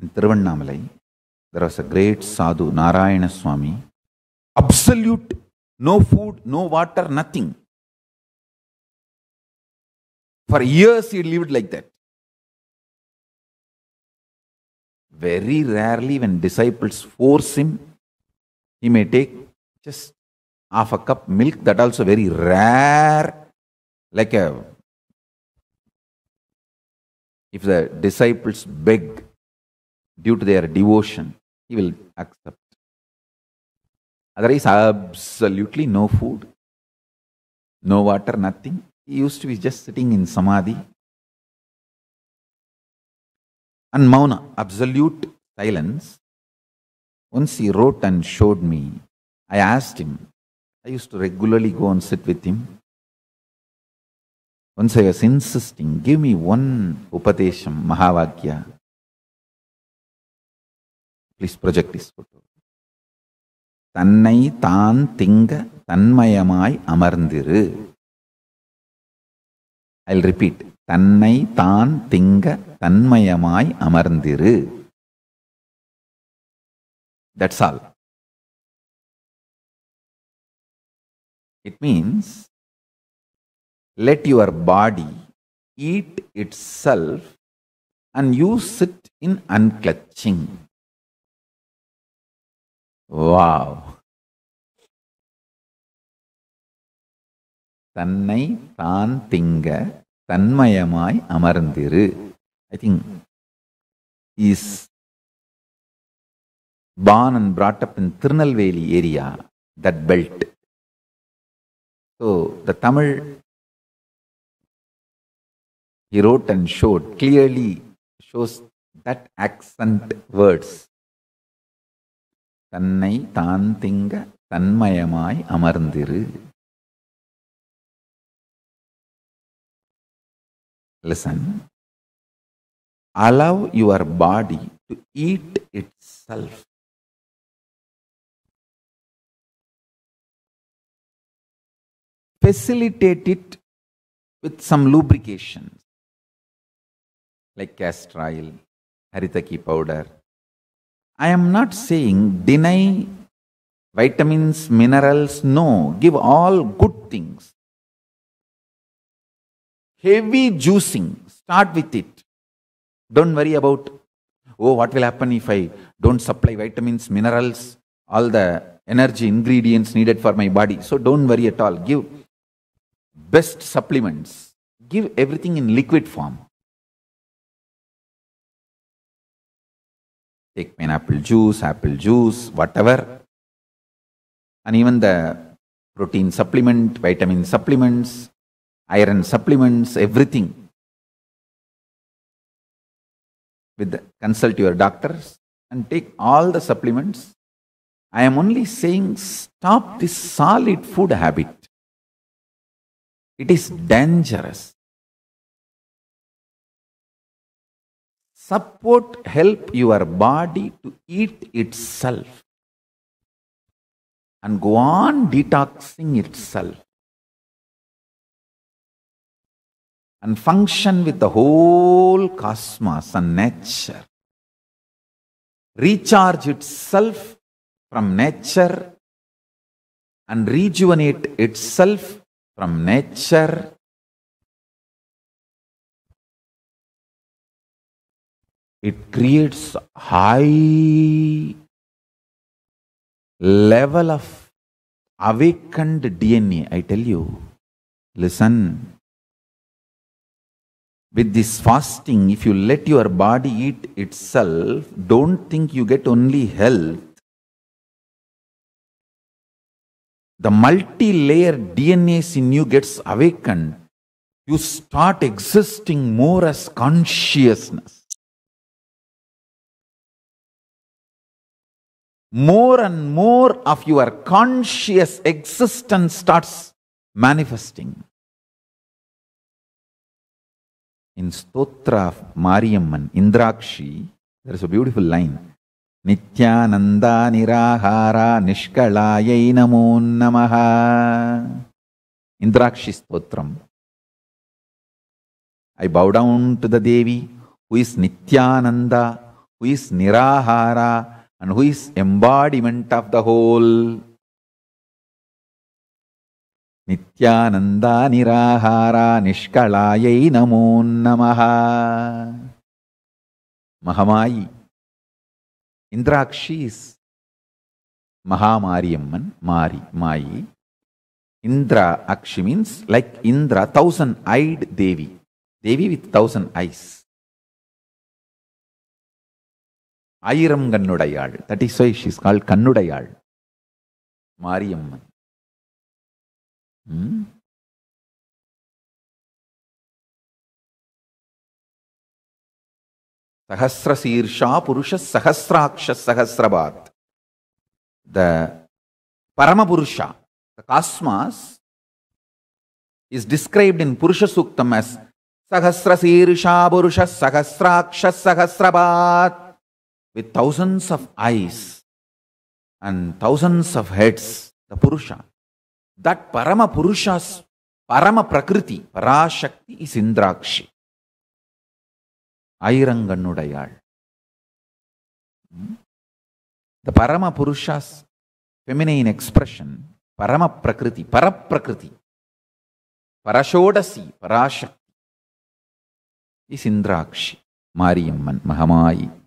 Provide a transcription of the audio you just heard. in Tiruvannamalai, there was a great sadhu, Narayana Swami. Absolute, no food, no water, nothing. For years he lived like that. Very rarely, when disciples force him, he may take just half a cup milk, that also very rare, like a if the disciples beg due to their devotion, he will accept. Otherwise, absolutely no food, no water, nothing. He used to be just sitting in samadhi. And mauna, absolute silence. Once he wrote and showed me, I asked him, I used to regularly go and sit with him. Once I was insisting, give me one Upadesham, Mahavakya, please project this photo தன்னை தான் திங்க தன்மயமாய் அமர்ந்திரு I repeat தன்னை தான் திங்க தன்மயமாய் அமர்ந்திரு that's all it means let your body eat itself and use it in unclutching wow தன்னை தான் திங்க தன்மயமாய் அமர்ந்திரு I think is born and brought up in Tirunelveli area that belt so the Tamil he wrote and showed clearly shows that accent words தன்னை தான் திங்க தன்மயமாய் அமர்ந்திரு listen allow your body to eat itself facilitate it with some lubrication like castor oil ஹரிதக்கி powder I am not saying deny vitamins, minerals, no, give all good things. Heavy juicing, start with it. Don't worry about, oh, what will happen if I don't supply vitamins, minerals, all the energy ingredients needed for my body. So don't worry at all. Give best supplements. Give everything in liquid form. take pineapple juice, apple juice, whatever. And even the protein supplement, vitamin supplements, iron supplements, everything. With the, consult your doctors and take all the supplements. I am only saying stop this solid food habit. It is dangerous. Support, help your body to eat itself and go on detoxing itself and function with the whole cosmos and nature. Recharge itself from nature and rejuvenate itself from nature it creates high level of awakened DNA. I tell you, listen. With this fasting, if you let your body eat itself, don't think you get only health. The multi layer DNA in you gets awakened. You start existing more as consciousness. more and more of your conscious existence starts manifesting. In Stotra of Mariamman, Indrakshi, there is a beautiful line. நித்யானந்தா நிராகாரா நிஷ்கலாயை நமோ நமஹா Indrakshi Stotram I bow down to the Devi who is Nityananda who is Nirakara and who is embodiment of the whole. நித்யானந்தா நிராகாரா நிஷ்கலாயை நமோ நமஹா மகமாயி Indrakshi's Mahamariamman Mari Mayi Indra akshi means like Indra thousand eyed Devi Devi with thousand eyes ஆயிரம் கண்ணுடையாள் தட் இஸ் வை ஷீஸ் கால் கண்ணுடையாள் மாரியம்மன் சகசிரசீர்ஷா புருஷ சகசிராட்ச சகசிரபாத் the Paramapurusha the cosmos is described in Purusha Suktam as சகசிரசீர்ஷா புருஷ சகசிராட்ச சகசிரபாத் with thousands of eyes and thousands of heads, the Purusha. That Parama Purusha's Parama Prakriti, Parashakti is Indrakshi. Airangannudayal. The Parama Purusha's feminine expression, Parama Prakriti, Paraprakriti, Parashodasi, Parashakti is Indrakshi, Mariamman, Mahamayi.